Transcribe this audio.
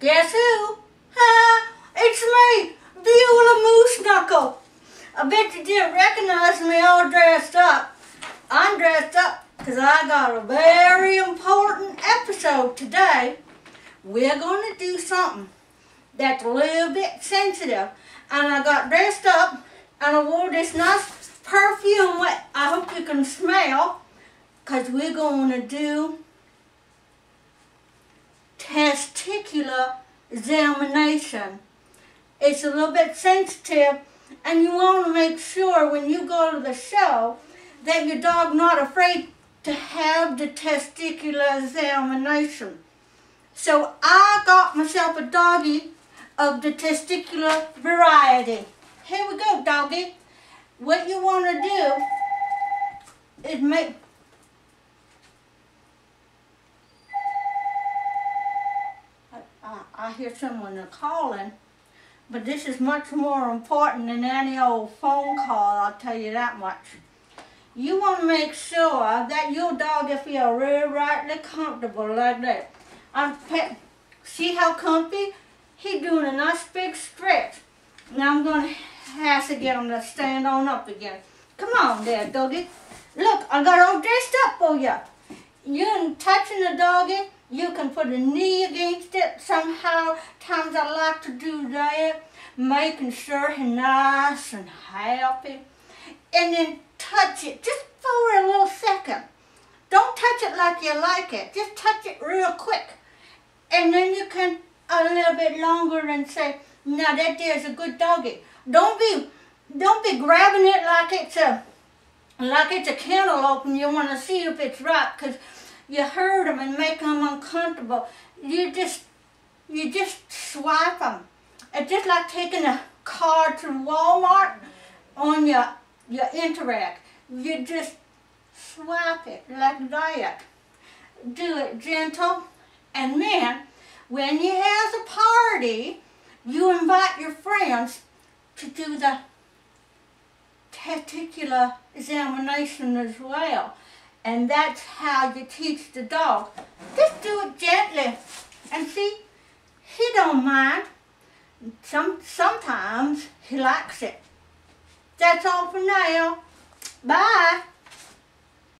Guess who? It's me, Beulah Mooseknuckle. I bet you didn't recognize me all dressed up. I'm dressed up because I got a very important episode today. We're going to do something that's a little bit sensitive. And I got dressed up and I wore this nice perfume what I hope you can smell because we're going to do testicular examination. It's a little bit sensitive and you want to make sure when you go to the show that your dog not afraid to have the testicular examination. So I got myself a doggy of the testicular variety. Here we go, doggy. What you want to do is make I, hear someone calling, but this is much more important than any old phone call, I'll tell you that much. You want to make sure that your dog will feel really rightly comfortable like that. I'm pet, see how comfy? He doing a nice big stretch. Now I'm going to have to get him to stand on up again. Come on there, doggy. Look, I got all dressed up for you. You touching the doggy, you can put a knee against it somehow. Times I like to do that, making sure he's nice and happy. And then touch it just for a little second. Don't touch it like you like it. Just touch it real quick. And then you can a little bit longer and say, now that there's a good doggy. Don't be don't be grabbing it like it's a like it's a cantaloupe and you want to see if it's right because you hurt them and make them uncomfortable. You just you just swipe them. It's just like taking a card from Walmart on your your Interac. You just swipe it like that. Do it gentle and then when you have a party, you invite your friends to do the testicular examination as well. And that's how you teach the dog. Just do it gently. And see, he don't mind. Some, sometimes he likes it. That's all for now. Bye.